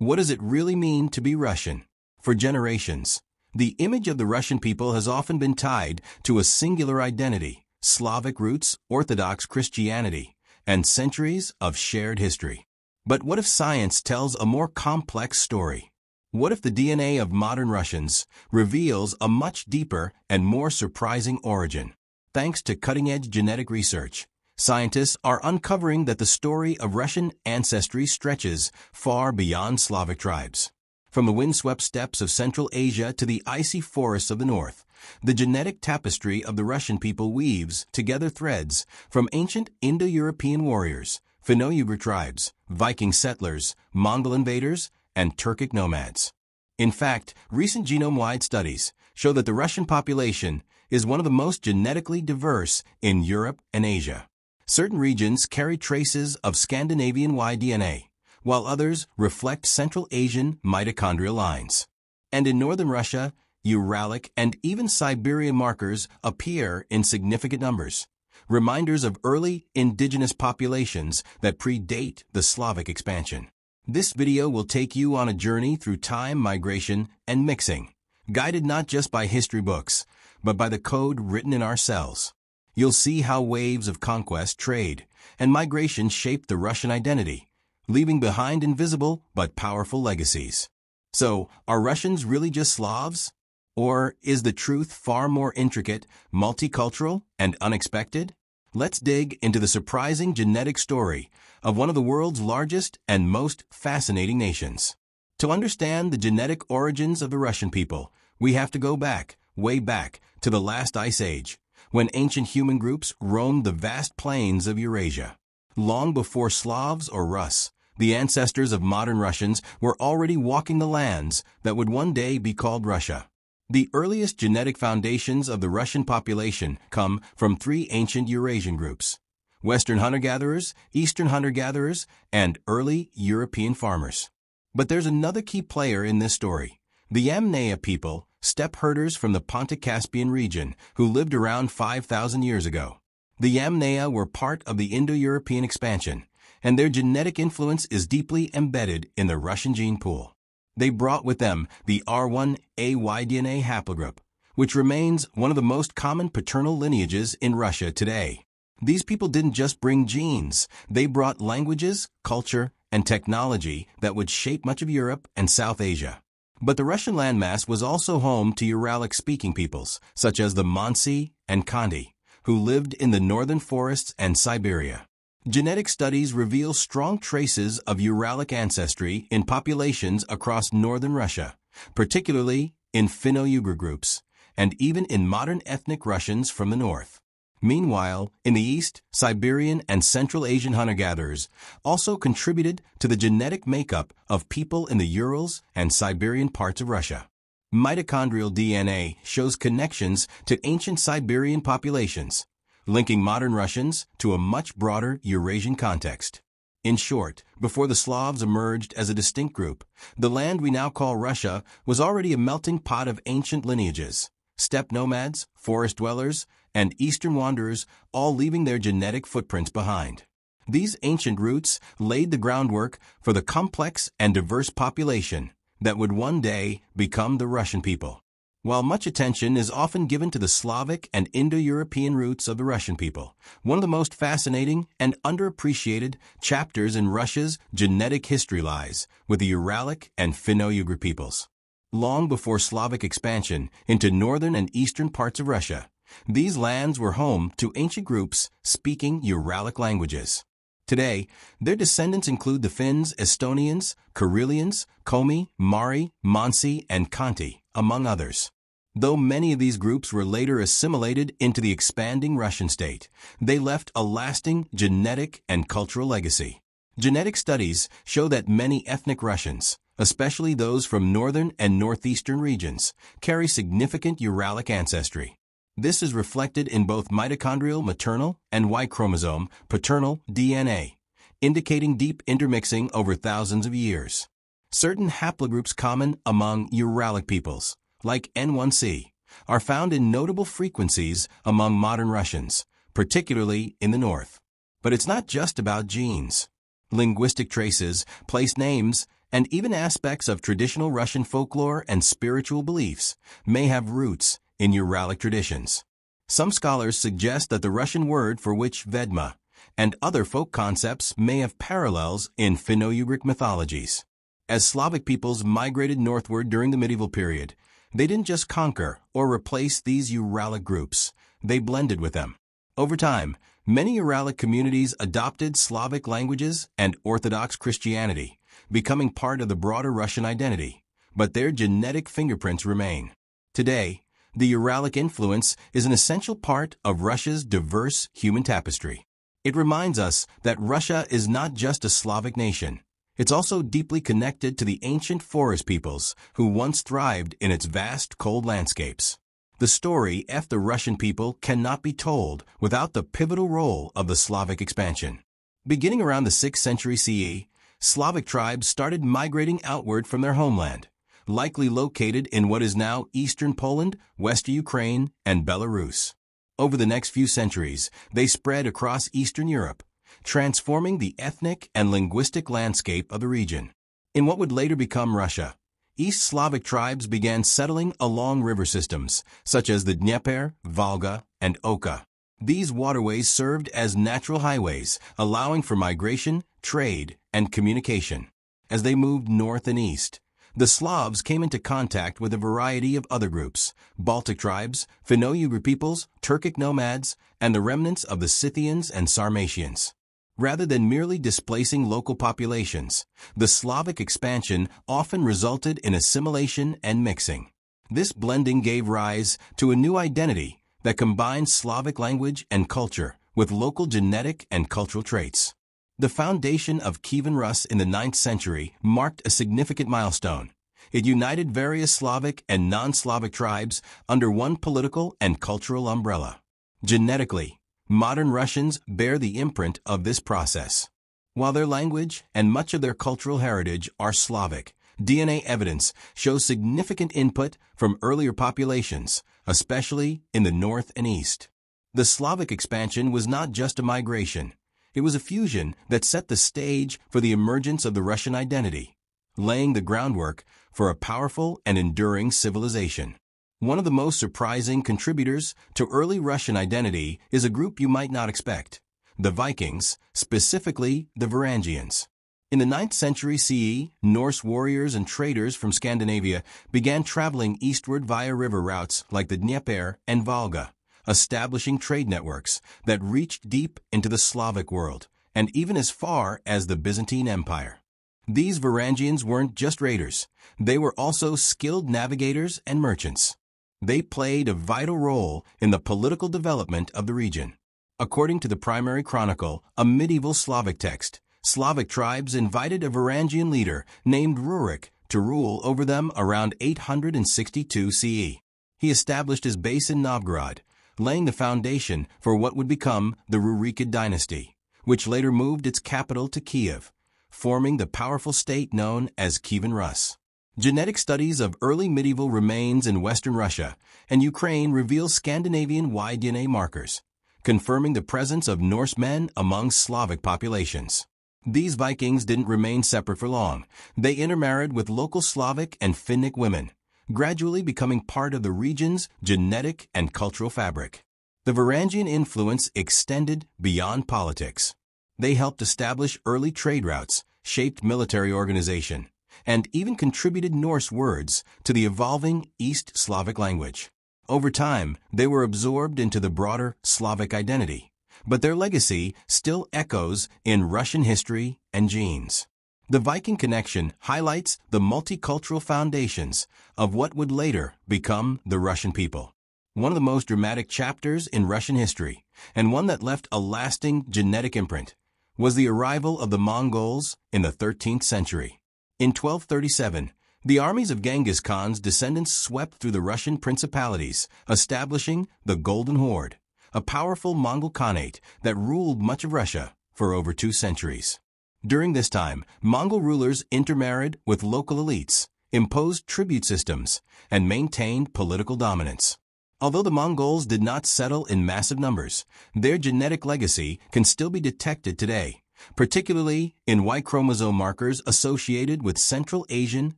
What does it really mean to be Russian? For generations, the image of the Russian people has often been tied to a singular identity, Slavic roots, Orthodox Christianity, and centuries of shared history. But what if science tells a more complex story? What if the DNA of modern Russians reveals a much deeper and more surprising origin? Thanks to cutting-edge genetic research, scientists are uncovering that the story of Russian ancestry stretches far beyond Slavic tribes. From the windswept steppes of Central Asia to the icy forests of the north, the genetic tapestry of the Russian people weaves together threads from ancient Indo-European warriors, Finno-Ugric tribes, Viking settlers, Mongol invaders, and Turkic nomads. In fact, recent genome-wide studies show that the Russian population is one of the most genetically diverse in Europe and Asia. Certain regions carry traces of Scandinavian Y DNA, while others reflect Central Asian mitochondrial lines. And in northern Russia, Uralic, and even Siberian markers appear in significant numbers, reminders of early indigenous populations that predate the Slavic expansion. This video will take you on a journey through time, migration, and mixing, guided not just by history books, but by the code written in our cells. You'll see how waves of conquest, trade, and migration shaped the Russian identity, leaving behind invisible but powerful legacies. So, are Russians really just Slavs? Or is the truth far more intricate, multicultural, and unexpected? Let's dig into the surprising genetic story of one of the world's largest and most fascinating nations. To understand the genetic origins of the Russian people, we have to go back, way back, to the last ice age, when ancient human groups roamed the vast plains of Eurasia. Long before Slavs or Rus, the ancestors of modern Russians were already walking the lands that would one day be called Russia. The earliest genetic foundations of the Russian population come from three ancient Eurasian groups Western hunter-gatherers, Eastern hunter-gatherers, and early European farmers. But there's another key player in this story the Yamnaya people, steppe herders from the Pontic-Caspian region who lived around 5,000 years ago. The Yamnaya were part of the Indo-European expansion, and their genetic influence is deeply embedded in the Russian gene pool. They brought with them the R1AY haplogroup, which remains one of the most common paternal lineages in Russia today. These people didn't just bring genes, they brought languages, culture, and technology that would shape much of Europe and South Asia. But the Russian landmass was also home to Uralic-speaking peoples, such as the Mansi and Khanty, who lived in the northern forests and Siberia. Genetic studies reveal strong traces of Uralic ancestry in populations across northern Russia, particularly in Finno-Ugric groups, and even in modern ethnic Russians from the north. Meanwhile, in the east, Siberian and Central Asian hunter-gatherers also contributed to the genetic makeup of people in the Urals and Siberian parts of Russia. Mitochondrial DNA shows connections to ancient Siberian populations, linking modern Russians to a much broader Eurasian context. In short, before the Slavs emerged as a distinct group, the land we now call Russia was already a melting pot of ancient lineages, steppe nomads, forest dwellers, and eastern wanderers all leaving their genetic footprints behind. These ancient roots laid the groundwork for the complex and diverse population that would one day become the Russian people. While much attention is often given to the Slavic and Indo-European roots of the Russian people, one of the most fascinating and underappreciated chapters in Russia's genetic history lies with the Uralic and Finno-Ugric peoples. Long before Slavic expansion into northern and eastern parts of Russia, these lands were home to ancient groups speaking Uralic languages. Today, their descendants include the Finns, Estonians, Karelians, Komi, Mari, Mansi, and Khanty, among others. Though many of these groups were later assimilated into the expanding Russian state, they left a lasting genetic and cultural legacy. Genetic studies show that many ethnic Russians, especially those from northern and northeastern regions, carry significant Uralic ancestry. This is reflected in both mitochondrial maternal and Y chromosome paternal DNA, indicating deep intermixing over thousands of years. Certain haplogroups common among Uralic peoples, like N1C, are found in notable frequencies among modern Russians, particularly in the north. But it's not just about genes. Linguistic traces place names and even aspects of traditional Russian folklore and spiritual beliefs may have roots in Uralic traditions. Some scholars suggest that the Russian word for witch Vedma and other folk concepts may have parallels in Finno-Ugric mythologies. As Slavic peoples migrated northward during the medieval period, they didn't just conquer or replace these Uralic groups, they blended with them. Over time, many Uralic communities adopted Slavic languages and Orthodox Christianity, becoming part of the broader Russian identity, but their genetic fingerprints remain. Today, the Uralic influence is an essential part of Russia's diverse human tapestry. It reminds us that Russia is not just a Slavic nation. It's also deeply connected to the ancient forest peoples who once thrived in its vast cold landscapes. The story of the Russian people cannot be told without the pivotal role of the Slavic expansion. Beginning around the 6th century CE, Slavic tribes started migrating outward from their homeland, likely located in what is now eastern Poland, western Ukraine, and Belarus. Over the next few centuries, they spread across Eastern Europe, transforming the ethnic and linguistic landscape of the region. In what would later become Russia, East Slavic tribes began settling along river systems, such as the Dnieper, Volga, and Oka. These waterways served as natural highways, allowing for migration, trade, and communication. As they moved north and east, the Slavs came into contact with a variety of other groups, Baltic tribes, Finno-Ugric peoples, Turkic nomads, and the remnants of the Scythians and Sarmatians. Rather than merely displacing local populations, the Slavic expansion often resulted in assimilation and mixing. This blending gave rise to a new identity that combined Slavic language and culture with local genetic and cultural traits. The foundation of Kievan Rus in the 9th century marked a significant milestone. It united various Slavic and non-Slavic tribes under one political and cultural umbrella. Genetically, Modern Russians bear the imprint of this process. While their language and much of their cultural heritage are Slavic, DNA evidence shows significant input from earlier populations, especially in the north and east. The Slavic expansion was not just a migration. It was a fusion that set the stage for the emergence of the Russian identity, laying the groundwork for a powerful and enduring civilization. One of the most surprising contributors to early Russian identity is a group you might not expect, the Vikings, specifically the Varangians. In the 9th century CE, Norse warriors and traders from Scandinavia began traveling eastward via river routes like the Dnieper and Volga, establishing trade networks that reached deep into the Slavic world and even as far as the Byzantine Empire. These Varangians weren't just raiders, they were also skilled navigators and merchants. They played a vital role in the political development of the region. According to the primary chronicle, a medieval Slavic text, Slavic tribes invited a Varangian leader named Rurik to rule over them around 862 CE. He established his base in Novgorod, laying the foundation for what would become the Rurikid dynasty, which later moved its capital to Kiev, forming the powerful state known as Kievan Rus. Genetic studies of early medieval remains in Western Russia and Ukraine reveal Scandinavian Y-DNA markers, confirming the presence of Norsemen among Slavic populations. These Vikings didn't remain separate for long. They intermarried with local Slavic and Finnic women, gradually becoming part of the region's genetic and cultural fabric. The Varangian influence extended beyond politics. They helped establish early trade routes, shaped military organization, and even contributed Norse words to the evolving East Slavic language. Over time, they were absorbed into the broader Slavic identity, but their legacy still echoes in Russian history and genes. The Viking connection highlights the multicultural foundations of what would later become the Russian people. One of the most dramatic chapters in Russian history, and one that left a lasting genetic imprint, was the arrival of the Mongols in the 13th century. In 1237, the armies of Genghis Khan's descendants swept through the Russian principalities, establishing the Golden Horde, a powerful Mongol Khanate that ruled much of Russia for over two centuries. During this time, Mongol rulers intermarried with local elites, imposed tribute systems, and maintained political dominance. Although the Mongols did not settle in massive numbers, their genetic legacy can still be detected today, particularly in Y chromosome markers associated with Central Asian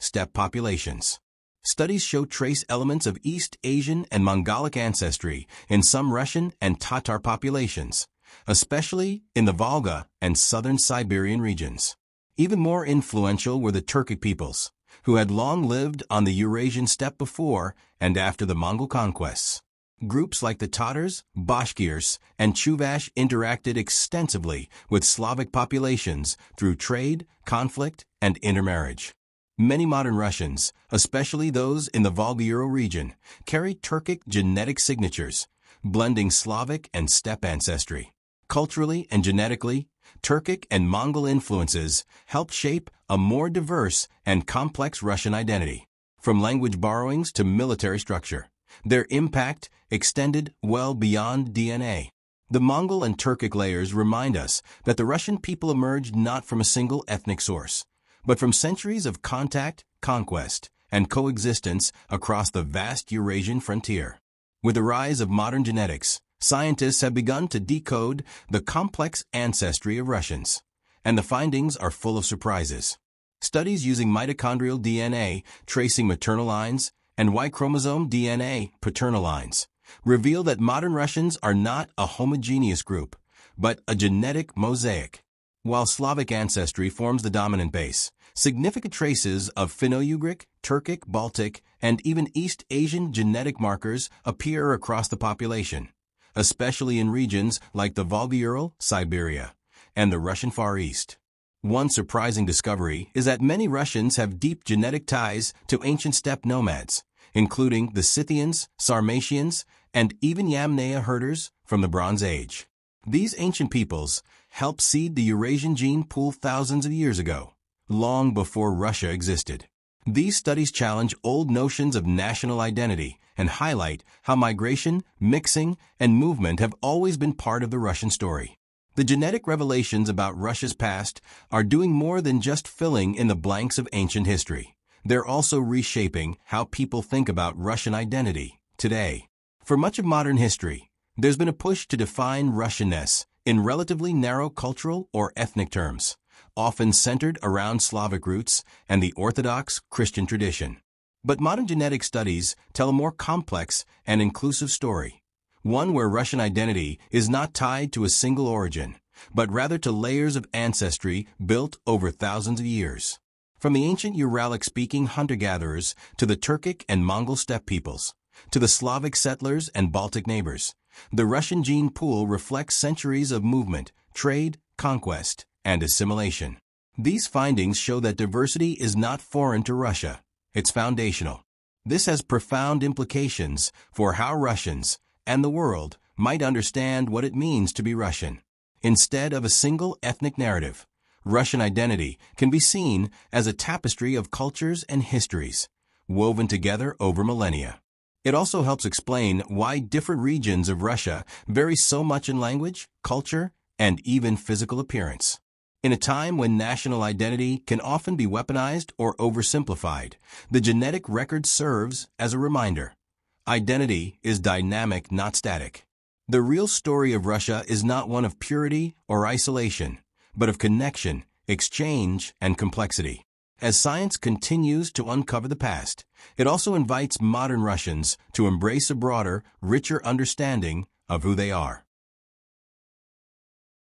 steppe populations. Studies show trace elements of East Asian and Mongolic ancestry in some Russian and Tatar populations, especially in the Volga and southern Siberian regions. Even more influential were the Turkic peoples, who had long lived on the Eurasian steppe before and after the Mongol conquests. Groups like the Tatars, Bashkirs, and Chuvash interacted extensively with Slavic populations through trade, conflict, and intermarriage. Many modern Russians, especially those in the Volga-Ural region, carry Turkic genetic signatures, blending Slavic and steppe ancestry. Culturally and genetically, Turkic and Mongol influences helped shape a more diverse and complex Russian identity, from language borrowings to military structure. Their impact extended well beyond DNA. The Mongol and Turkic layers remind us that the Russian people emerged not from a single ethnic source, but from centuries of contact, conquest, and coexistence across the vast Eurasian frontier. With the rise of modern genetics, scientists have begun to decode the complex ancestry of Russians, and the findings are full of surprises. Studies using mitochondrial DNA tracing maternal lines and Y chromosome DNA paternal lines reveal that modern Russians are not a homogeneous group, but a genetic mosaic. While Slavic ancestry forms the dominant base, significant traces of Finno-Ugric, Turkic, Baltic, and even East Asian genetic markers appear across the population, especially in regions like the Volga-Ural, Siberia, and the Russian Far East. One surprising discovery is that many Russians have deep genetic ties to ancient steppe nomads, including the Scythians, Sarmatians, and even Yamnaya herders from the Bronze Age. These ancient peoples helped seed the Eurasian gene pool thousands of years ago, long before Russia existed. These studies challenge old notions of national identity and highlight how migration, mixing, and movement have always been part of the Russian story. The genetic revelations about Russia's past are doing more than just filling in the blanks of ancient history. They're also reshaping how people think about Russian identity today. For much of modern history, there's been a push to define Russianness in relatively narrow cultural or ethnic terms, often centered around Slavic roots and the Orthodox Christian tradition. But modern genetic studies tell a more complex and inclusive story one where Russian identity is not tied to a single origin, but rather to layers of ancestry built over thousands of years. From the ancient Uralic-speaking hunter-gatherers to the Turkic and Mongol steppe peoples, to the Slavic settlers and Baltic neighbors, the Russian gene pool reflects centuries of movement, trade, conquest, and assimilation. These findings show that diversity is not foreign to Russia. It's foundational. This has profound implications for how Russians, and the world might understand what it means to be Russian. Instead of a single ethnic narrative, Russian identity can be seen as a tapestry of cultures and histories, woven together over millennia. It also helps explain why different regions of Russia vary so much in language, culture, and even physical appearance. In a time when national identity can often be weaponized or oversimplified, the genetic record serves as a reminder. Identity is dynamic, not static. The real story of Russia is not one of purity or isolation, but of connection, exchange, and complexity. As science continues to uncover the past, it also invites modern Russians to embrace a broader, richer understanding of who they are.